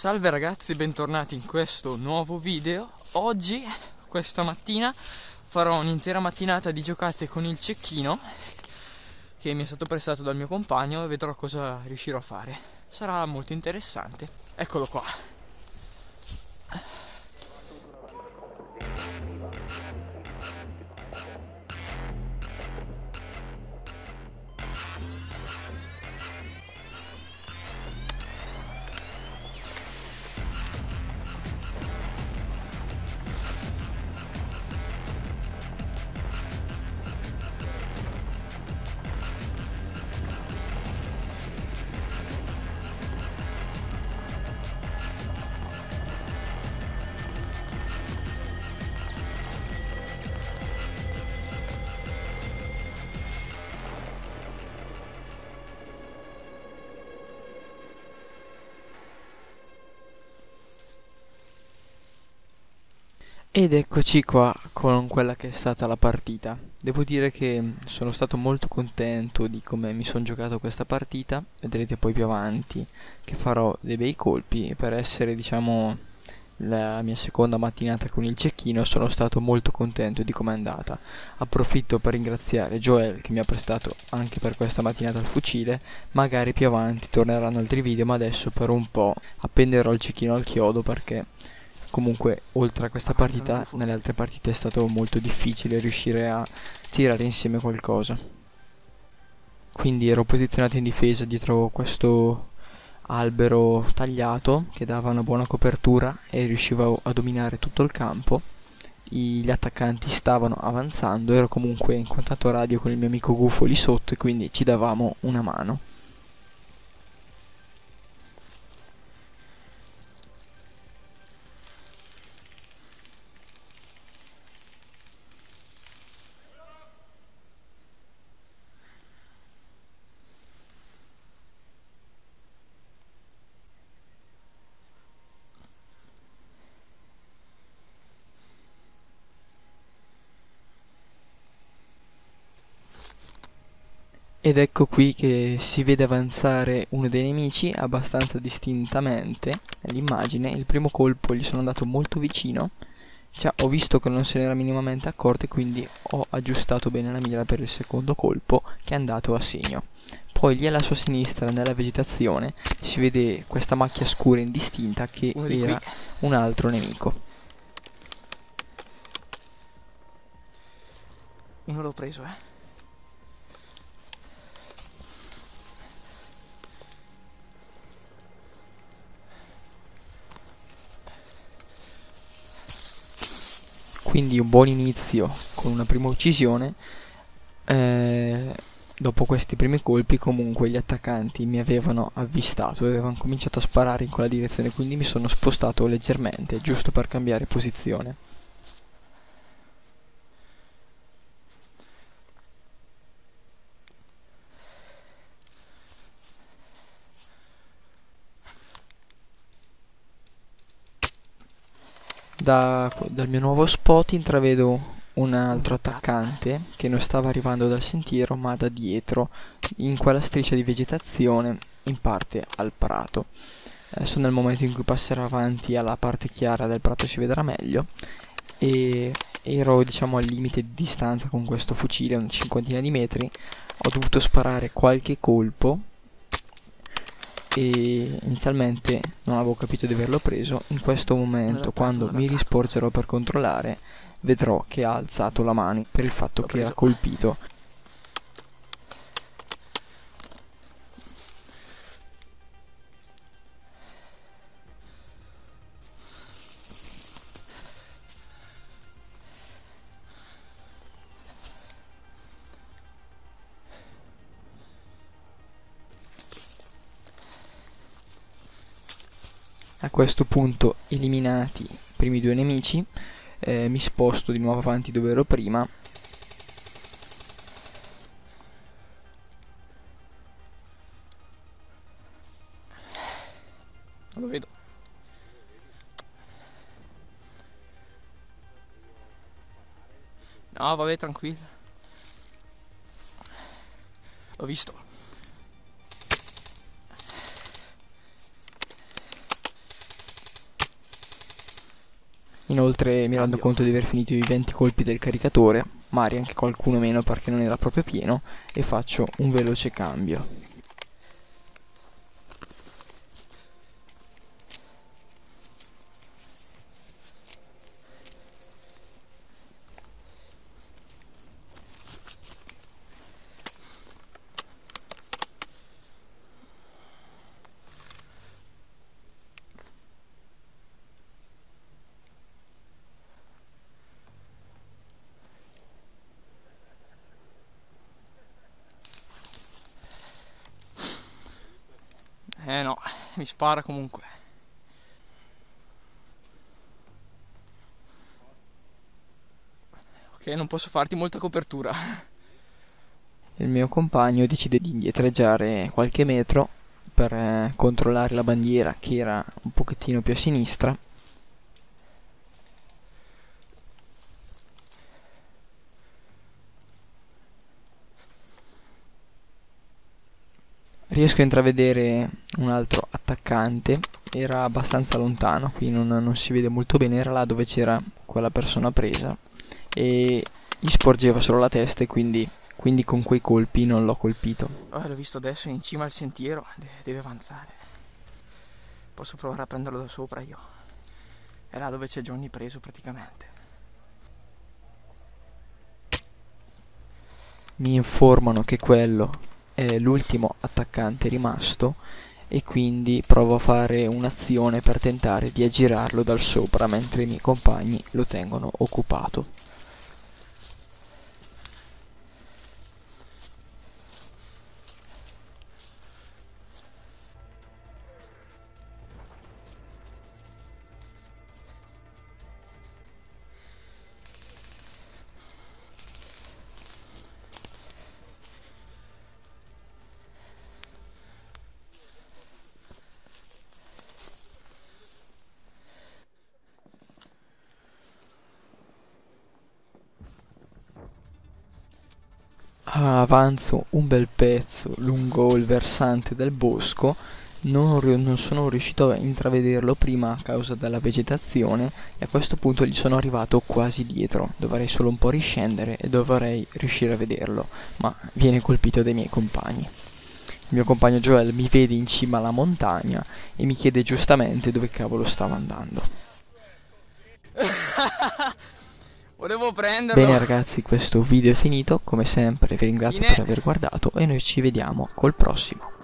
Salve ragazzi, bentornati in questo nuovo video. Oggi, questa mattina, farò un'intera mattinata di giocate con il cecchino che mi è stato prestato dal mio compagno e vedrò cosa riuscirò a fare. Sarà molto interessante. Eccolo qua. Ed eccoci qua con quella che è stata la partita. Devo dire che sono stato molto contento di come mi sono giocato questa partita. Vedrete poi più avanti che farò dei bei colpi. Per essere, diciamo, la mia seconda mattinata con il cecchino sono stato molto contento di come è andata. Approfitto per ringraziare Joel che mi ha prestato anche per questa mattinata il fucile. Magari più avanti torneranno altri video, ma adesso per un po' appenderò il cecchino al chiodo perché Comunque, oltre a questa partita, nelle altre partite è stato molto difficile riuscire a tirare insieme qualcosa. Quindi ero posizionato in difesa dietro questo albero tagliato che dava una buona copertura e riuscivo a dominare tutto il campo. Gli attaccanti stavano avanzando, ero comunque in contatto radio con il mio amico Gufo lì sotto e quindi ci davamo una mano. Ed ecco qui che si vede avanzare uno dei nemici abbastanza distintamente nell'immagine. Il primo colpo gli sono andato molto vicino. Cioè, ho visto che non se n'era minimamente accorto e quindi ho aggiustato bene la mira per il secondo colpo che è andato a segno. Poi lì alla sua sinistra, nella vegetazione, si vede questa macchia scura indistinta che era un altro nemico. Uno l'ho preso, eh. Quindi un buon inizio con una prima uccisione eh, dopo questi primi colpi comunque gli attaccanti mi avevano avvistato avevano cominciato a sparare in quella direzione quindi mi sono spostato leggermente giusto per cambiare posizione da, dal mio nuovo spot intravedo un altro attaccante che non stava arrivando dal sentiero ma da dietro in quella striscia di vegetazione in parte al prato. Adesso nel momento in cui passerò avanti alla parte chiara del prato si vedrà meglio. E ero diciamo al limite di distanza con questo fucile una cinquantina di metri. Ho dovuto sparare qualche colpo e inizialmente non avevo capito di averlo preso. In questo momento quando mi risporgerò per controllare vedrò che ha alzato la mano per il fatto che era colpito a questo punto eliminati i primi due nemici eh, mi sposto di nuovo avanti dove ero prima. Lo vedo. No vabbè tranquillo. L'ho visto Inoltre mi rendo conto di aver finito i 20 colpi del caricatore, magari anche qualcuno meno perché non era proprio pieno, e faccio un veloce cambio. Eh no, mi spara comunque. Ok, non posso farti molta copertura. Il mio compagno decide di indietreggiare qualche metro per eh, controllare la bandiera che era un pochettino più a sinistra riesco a intravedere un altro attaccante era abbastanza lontano qui non, non, si vede molto bene era là dove c'era quella persona presa e gli sporgeva solo la testa e quindi, quindi con quei colpi non l'ho colpito. Oh, l'ho visto adesso in cima al sentiero deve avanzare. Posso provare a prenderlo da sopra io. È là dove c'è Johnny preso praticamente. Mi informano che quello è l'ultimo attaccante rimasto e quindi provo a fare un'azione per tentare di aggirarlo dal sopra mentre i miei compagni lo tengono occupato. Avanzo un bel pezzo lungo il versante del bosco. Non, non, sono riuscito a intravederlo prima a causa della vegetazione e a questo punto gli sono arrivato quasi dietro. Dovrei solo un po' riscendere e dovrei riuscire a vederlo ma viene colpito dai miei compagni. Il mio compagno Joel mi vede in cima alla montagna e mi chiede giustamente dove cavolo stavo andando Volevo prenderlo. Bene ragazzi, questo video è finito. Come sempre vi ringrazio per aver guardato e noi ci vediamo col prossimo.